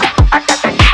I got the